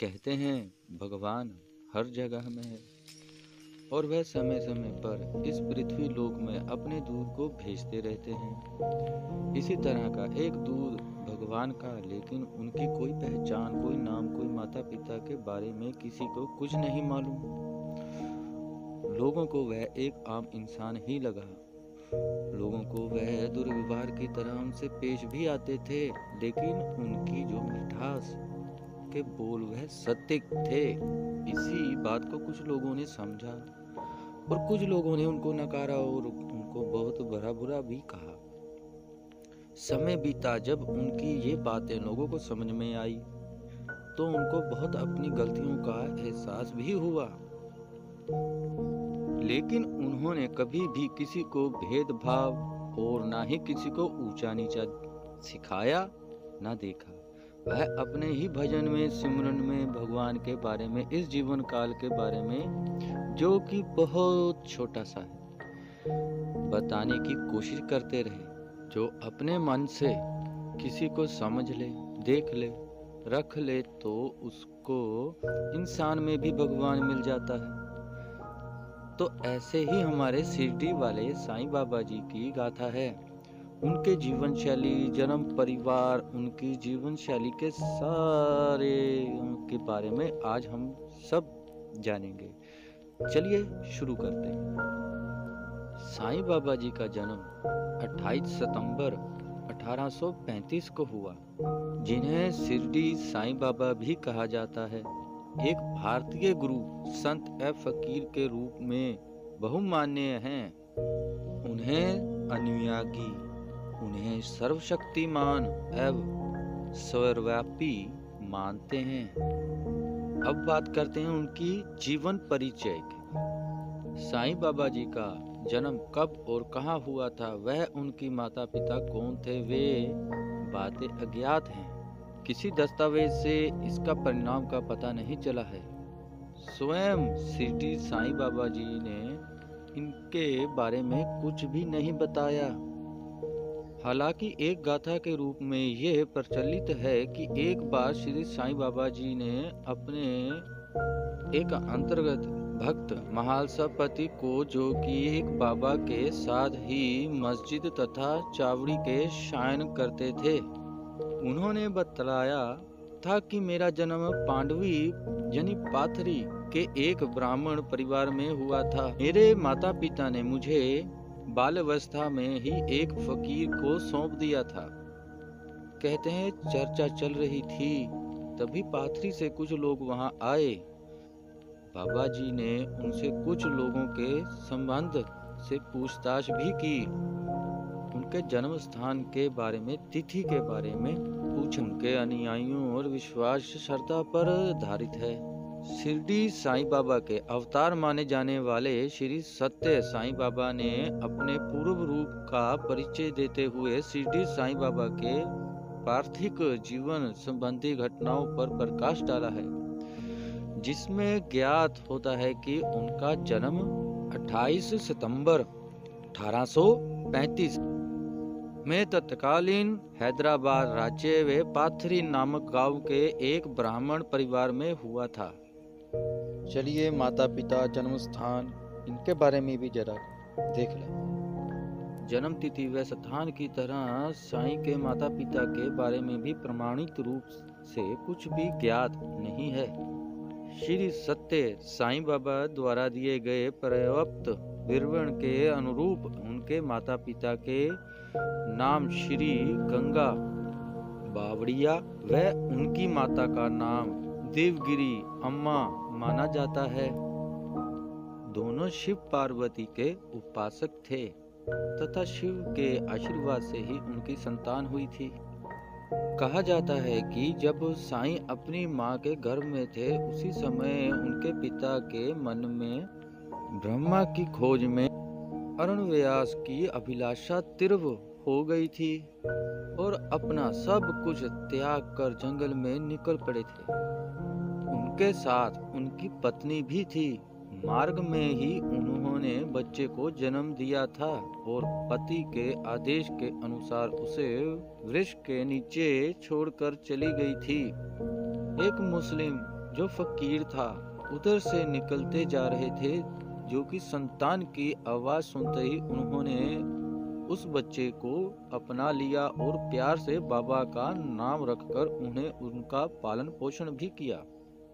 कहते हैं, भगवान हर जगह में है। और वह समय समय पर इस पृथ्वी लोक में अपने दूध को भेजते रहते हैं। इसी तरह का एक दूध भगवान का, लेकिन उनकी कोई पहचान, कोई नाम, कोई माता पिता के बारे में किसी को कुछ नहीं मालूम। लोगों को वह एक आम इंसान ही लगा। लोगों को वह दुर्व्यवहार की तरह उनसे पेश भी आते थे, लेकिन उनकी जो मिठास के बोल वह सत्य थे। इसी बात को कुछ लोगों ने समझा और कुछ लोगों ने उनको नकारा और उनको बहुत बुरा बुरा भी कहा। समय बीता जब उनकी ये बातें लोगों को समझ में आई तो उनको बहुत अपनी गलतियों का एहसास भी हुआ। लेकिन उन्होंने कभी भी किसी को भेदभाव और ना ही किसी को ऊँचा नीचा सिखाया, ना देखा। वह अपने ही भजन में, सिमरन में, भगवान के बारे में, इस जीवन काल के बारे में, जो कि बहुत छोटा सा है। बताने की कोशिश करते रहे, जो अपने मन से किसी को समझ ले, देख ले, रख ले तो उसको इंसान में भी भगवान मिल जाता है। तो ऐसे ही हमारे शिरडी वाले साईं बाबा जी की गाथा है। उनके जीवन शैली जन्म, परिवार, उनकी जीवन शैली के सारे के बारे में आज हम सब जानेंगे। चलिए शुरू करते हैं। साईं बाबा जी का जन्म 28 सितंबर 1835 को हुआ, जिन्हें शिरडी साईं बाबा भी कहा जाता है। एक भारतीय गुरु संत ए फकीर के रूप में बहुमान्य हैं। उन्हें अनुयागी उन्हें सर्वशक्तिमान एवं सर्वव्यापी मानते हैं। अब बात करते हैं उनकी जीवन परिचय की। साईं बाबा जी का जन्म कब और कहाँ हुआ था, वह उनकी माता पिता कौन थे, वे बातें अज्ञात हैं। किसी दस्तावेज़ से इसका परिणाम का पता नहीं चला है। स्वयं सिटी साईं बाबा जी ने इनके बारे में कुछ भी नहीं बताया। हालाँकि एक गाथा के रूप में यह प्रचलित है कि एक बार श्री साईं बाबा जी ने अपने एक अंतर्गत भक्त महालसापति को, जो कि एक बाबा के साथ ही मस्जिद तथा चावड़ी के शायन करते थे, उन्होंने बतलाया था कि मेरा जन्म पांडवी यानी पाथरी के एक ब्राह्मण परिवार में हुआ था। मेरे माता पिता ने मुझे बाल अवस्था में ही एक फकीर को सौंप दिया था। कहते हैं, चर्चा चल रही थी, तभी पाथरी से कुछ लोग वहाँ आए। बाबा जी ने उनसे कुछ लोगों के संबंध से पूछताछ भी की। उनके जन्म स्थान के बारे में, तिथि के बारे में पूछ उनके अनुयायियों और विश्वास श्रद्धा पर आधारित है। शिरडी साईं बाबा के अवतार माने जाने वाले श्री सत्य साईं बाबा ने अपने पूर्व रूप का परिचय देते हुए शिरडी साईं बाबा के पार्थिक जीवन संबंधी घटनाओं पर प्रकाश डाला है, जिसमें ज्ञात होता है कि उनका जन्म 28 सितंबर 1835 में तत्कालीन हैदराबाद राज्य व पाथरी नामक गाँव के एक ब्राह्मण परिवार में हुआ था। चलिए माता पिता जन्म स्थान इनके बारे में भी जरा देख लें। जन्म तिथि व स्थान की तरह साईं के माता पिता के बारे में भी प्रमाणित रूप से कुछ भी ज्ञात नहीं है। श्री सत्य साईं बाबा द्वारा दिए गए पर्याप्त विवरण के अनुरूप उनके माता पिता के नाम श्री गंगा बावड़िया व उनकी माता का नाम देवगिरी अम्मा माना जाता है। दोनों शिव पार्वती के उपासक थे, तथा शिव के आशीर्वाद से ही उनकी संतान हुई थी। कहा जाता है कि जब साईं अपनी माँ के घर में थे, उसी समय उनके पिता के मन में ब्रह्मा की खोज में अरुण व्यास की अभिलाषा तीव्र हो गई थी और अपना सब कुछ त्याग कर जंगल में निकल पड़े थे। उनके साथ उनकी पत्नी भी थी। मार्ग में ही उन्होंने बच्चे को जन्म दिया था और पति के आदेश के अनुसार उसे वृक्ष के नीचे छोड़कर चली गई थी। एक मुस्लिम जो फकीर था, उधर से निकलते जा रहे थे, जो कि संतान की आवाज़ सुनते ही उन्होंने उस बच्चे को अपना लिया और प्यार से बाबा का नाम रखकर उन्हें उनका पालन पोषण भी किया।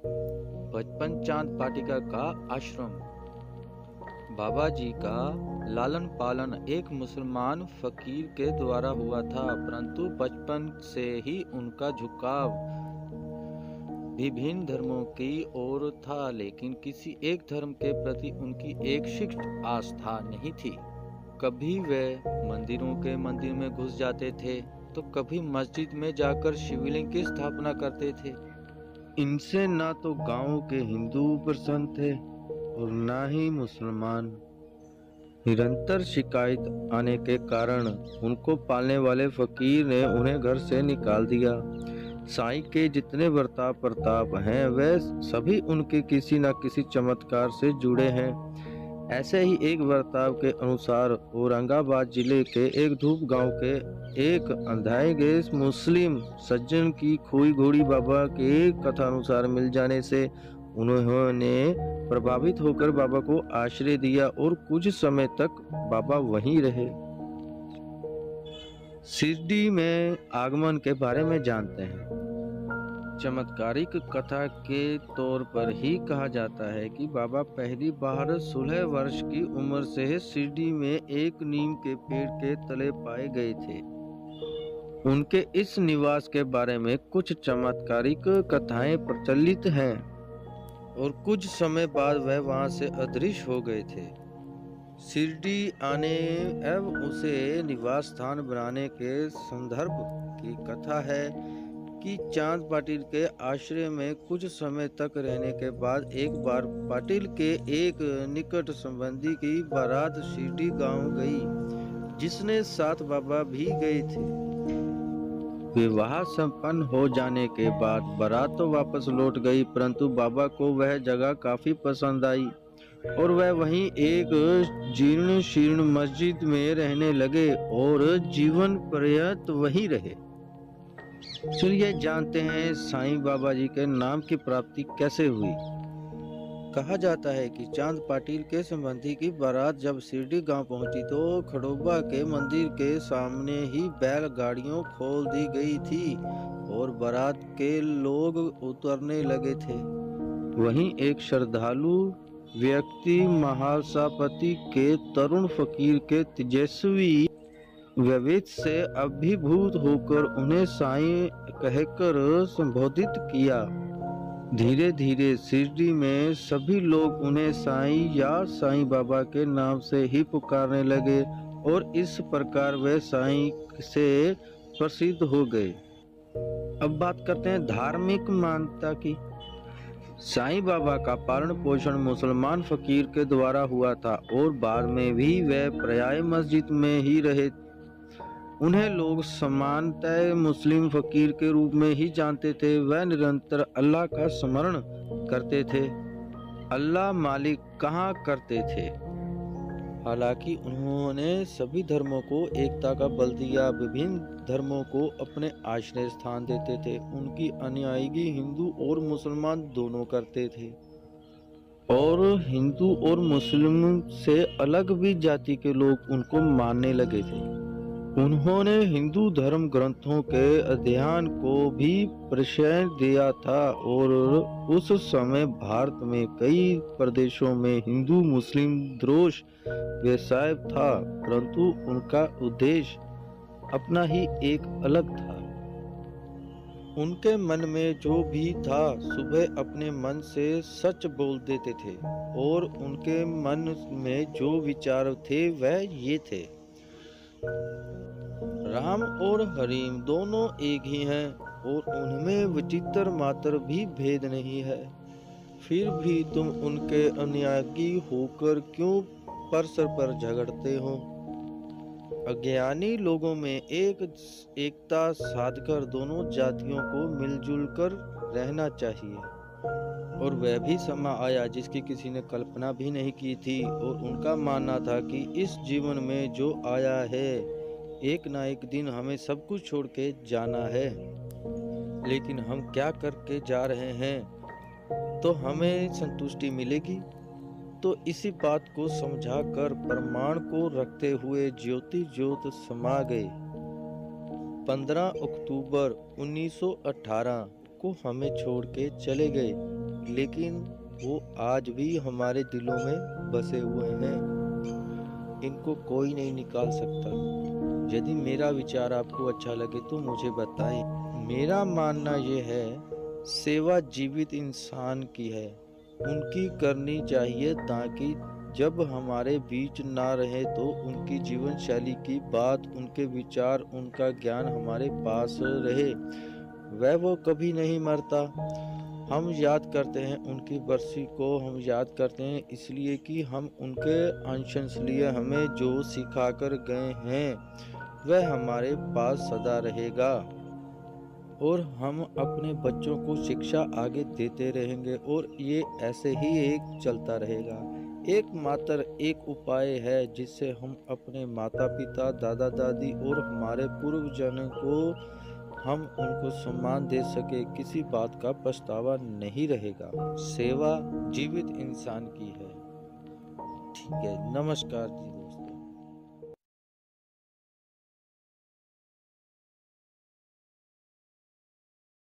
बचपन चाँद पाटिका का आश्रम। बाबा जी का लालन पालन एक मुसलमान फकीर के द्वारा हुआ था, परंतु बचपन से ही उनका झुकाव विभिन्न धर्मों की ओर था, लेकिन किसी एक धर्म के प्रति उनकी एक शिष्ट आस्था नहीं थी। कभी वे मंदिरों के मंदिर में घुस जाते थे तो कभी मस्जिद में जाकर शिवलिंग की स्थापना करते थे। इनसे ना तो गाँव के हिंदू प्रसन्न थे और ना ही मुसलमान। निरंतर शिकायत आने के कारण उनको पालने वाले फकीर ने उन्हें घर से निकाल दिया। साई के जितने बर्ताव प्रताप हैं, वे सभी उनके किसी न किसी चमत्कार से जुड़े हैं। ऐसे ही एक बर्ताव के अनुसार औरंगाबाद ज़िले के एक धूप गाँव के एक अंधाए गए मुस्लिम सज्जन की खोई घोड़ी बाबा के कथा अनुसार मिल जाने से उन्होंने प्रभावित होकर बाबा को आश्रय दिया और कुछ समय तक बाबा वहीं रहे। सिद्धि में आगमन के बारे में जानते हैं। चमत्कारिक कथा के तौर पर ही कहा जाता है कि बाबा पहली बार सोलह वर्ष की उम्र से शिरडी में एक नीम के पेड़ के तले पाए गए थे। उनके इस निवास के बारे में कुछ चमत्कारिक कथाएँ प्रचलित हैं और कुछ समय बाद वह वहाँ से अदृश्य हो गए थे। शिरडी आने एवं उसे निवास स्थान बनाने के संदर्भ की कथा है कि चाँद पाटिल के आश्रय में कुछ समय तक रहने के बाद एक बार पाटिल के एक निकट संबंधी की बारात शिरडी गाँव गई, जिसने साथ बाबा भी गए थे। विवाह संपन्न हो जाने के बाद बारात तो वापस लौट गई, परंतु बाबा को वह जगह काफ़ी पसंद आई और वह वहीं एक जीर्ण शीर्ण मस्जिद में रहने लगे और जीवन पर्यंत वहीं रहे। चलिए जानते हैं साईं बाबा जी के नाम की प्राप्ति कैसे हुई? कहा जाता है कि चाँद पाटिल के संबंधी की बारात जब शिरडी गाँव पहुँची तो खड़ोबा के मंदिर के सामने ही बैल गाड़ियों खोल दी गई थी और बारात के लोग उतरने लगे थे। वहीं एक श्रद्धालु व्यक्ति महासापति के तरुण फकीर के तेजस्वी व्यवित से अभिभूत होकर उन्हें साई कहकर संबोधित किया। धीरे धीरे शिरडी में सभी लोग उन्हें साईं या साईं बाबा के नाम से ही पुकारने लगे और इस प्रकार वे साईं से प्रसिद्ध हो गए। अब बात करते हैं धार्मिक मान्यता की। साईं बाबा का पालन पोषण मुसलमान फकीर के द्वारा हुआ था और बाद में भी वे पर्याय मस्जिद में ही रहे उन्हें लोग समानतः मुस्लिम फकीर के रूप में ही जानते थे। वह निरंतर अल्लाह का स्मरण करते थे। अल्लाह मालिक कहाँ करते थे? हालाँकि उन्होंने सभी धर्मों को एकता का बल दिया, विभिन्न धर्मों को अपने आश्रय स्थान देते थे। उनकी अनुयायी हिंदू और मुसलमान दोनों करते थे। और हिंदू और मुस्लिम से अलग भी जाति के लोग उनको मानने लगे थे। उन्होंने हिंदू धर्म ग्रंथों के अध्ययन को भी प्रशय दिया था और उस समय भारत में कई प्रदेशों में हिंदू मुस्लिम द्रोष व्यवसाय था, परंतु उनका उद्देश्य अपना ही एक अलग था। उनके मन में जो भी था, सुबह अपने मन से सच बोल देते थे और उनके मन में जो विचार थे, वह ये थे। राम और हरीम दोनों एक ही हैं और उनमें विचित्र मात्र भी भेद नहीं है। फिर भी तुम उनके अनुयायी होकर क्यों परसर पर झगड़ते हो? अज्ञानी लोगों में एक, एकता साधकर दोनों जातियों को मिलजुल कर रहना चाहिए। और वह भी समा आया जिसकी किसी ने कल्पना भी नहीं की थी और उनका मानना था कि इस जीवन में जो आया है, एक ना एक दिन हमें सब कुछ छोड़ के जाना है। लेकिन हम क्या करके जा रहे हैं? तो हमें संतुष्टि मिलेगी? तो इसी बात को समझा कर प्रमाण को रखते हुए ज्योति ज्योत समा गए। 15 अक्टूबर 1918 को हमें छोड़ के चले गए, लेकिन वो आज भी हमारे दिलों में बसे हुए हैं। इनको कोई नहीं निकाल सकता। यदि मेरा विचार आपको अच्छा लगे तो मुझे बताएँ। मेरा मानना ये है, सेवा जीवित इंसान की है। उनकी करनी चाहिए ताकि जब हमारे बीच ना रहे तो उनकी जीवन शैली की बात, उनके विचार, उनका ज्ञान हमारे पास रहे। वह वो कभी नहीं मरता। हम याद करते हैं उनकी बरसी को, हम याद करते हैं इसलिए कि हम उनके लिए हमें जो सिखा कर गए हैं, वह हमारे पास सदा रहेगा। और हम अपने बच्चों को शिक्षा आगे देते रहेंगे और ये ऐसे ही एक चलता रहेगा। एकमात्र एक उपाय है जिससे हम अपने माता पिता दादा दादी और हमारे पूर्वजनों को हम उनको सम्मान दे सके, किसी बात का पछतावा नहीं रहेगा। सेवा जीवित इंसान की है। ठीक है, नमस्कार जी।